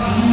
Thanks.